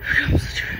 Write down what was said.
让不死这个。